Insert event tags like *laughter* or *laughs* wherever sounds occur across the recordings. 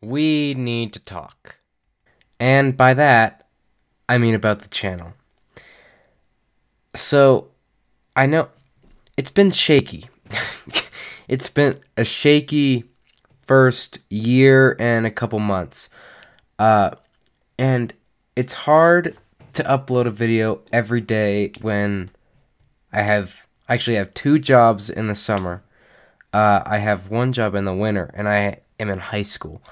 we need to talk. And by that, I mean about the channel. So, I know it's been shaky. *laughs* it's been a shaky first year and a couple months. Uh, and it's hard to upload a video every day when I have actually have two jobs in the summer. Uh, I have one job in the winter, and I am in high school.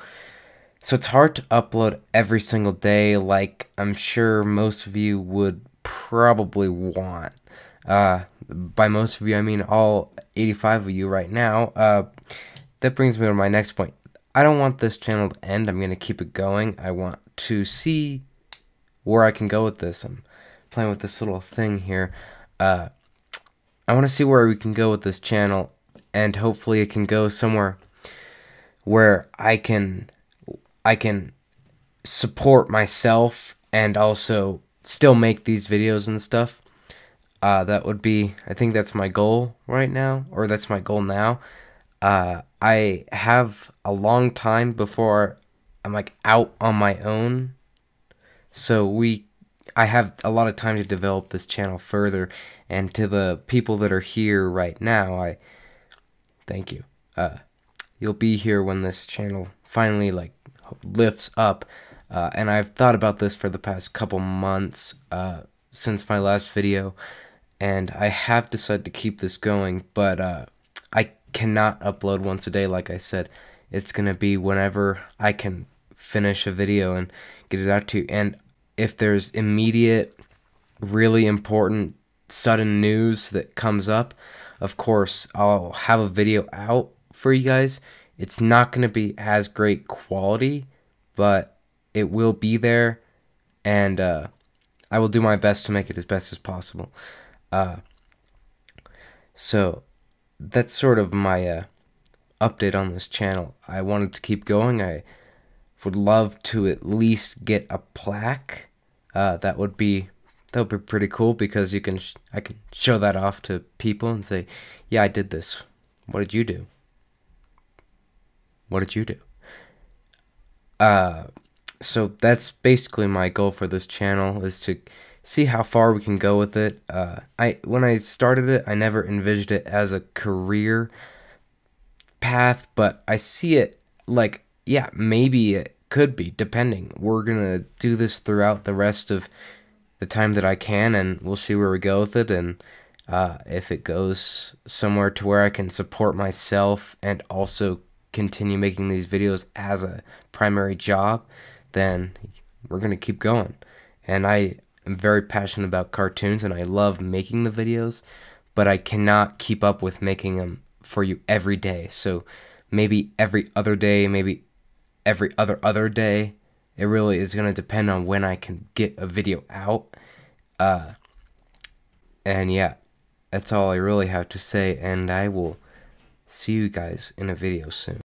So it's hard to upload every single day, like I'm sure most of you would probably want. Uh, by most of you, I mean all 85 of you right now. Uh, that brings me to my next point. I don't want this channel to end. I'm going to keep it going. I want to see where I can go with this. I'm playing with this little thing here. Uh, I want to see where we can go with this channel, and hopefully it can go somewhere where I can I can support myself and also still make these videos and stuff. Uh, that would be I think that's my goal right now, or that's my goal now. Uh, I have a long time before I'm like out on my own, so we I have a lot of time to develop this channel further and to the people that are here right now I thank you uh you'll be here when this channel finally like lifts up. Uh, and I've thought about this for the past couple months uh, since my last video and I have decided to keep this going but uh, I cannot upload once a day like I said. It's gonna be whenever I can finish a video and get it out to you. And if there's immediate, really important, sudden news that comes up, of course, I'll have a video out for you guys. It's not going to be as great quality, but it will be there, and uh, I will do my best to make it as best as possible. Uh, so that's sort of my uh, update on this channel. I wanted to keep going. I would love to at least get a plaque. Uh, that would be that would be pretty cool because you can I can show that off to people and say, "Yeah, I did this. What did you do? What did you do?" Uh, so that's basically my goal for this channel is to see how far we can go with it. Uh, I when I started it, I never envisioned it as a career path, but I see it like yeah, maybe it could be, depending. We're gonna do this throughout the rest of the time that I can, and we'll see where we go with it. And uh, if it goes somewhere to where I can support myself and also continue making these videos as a primary job, then we're gonna keep going. And I am very passionate about cartoons, and I love making the videos, but I cannot keep up with making them for you every day. So maybe every other day, maybe every other other day. It really is going to depend on when I can get a video out. Uh, and yeah, that's all I really have to say. And I will see you guys in a video soon.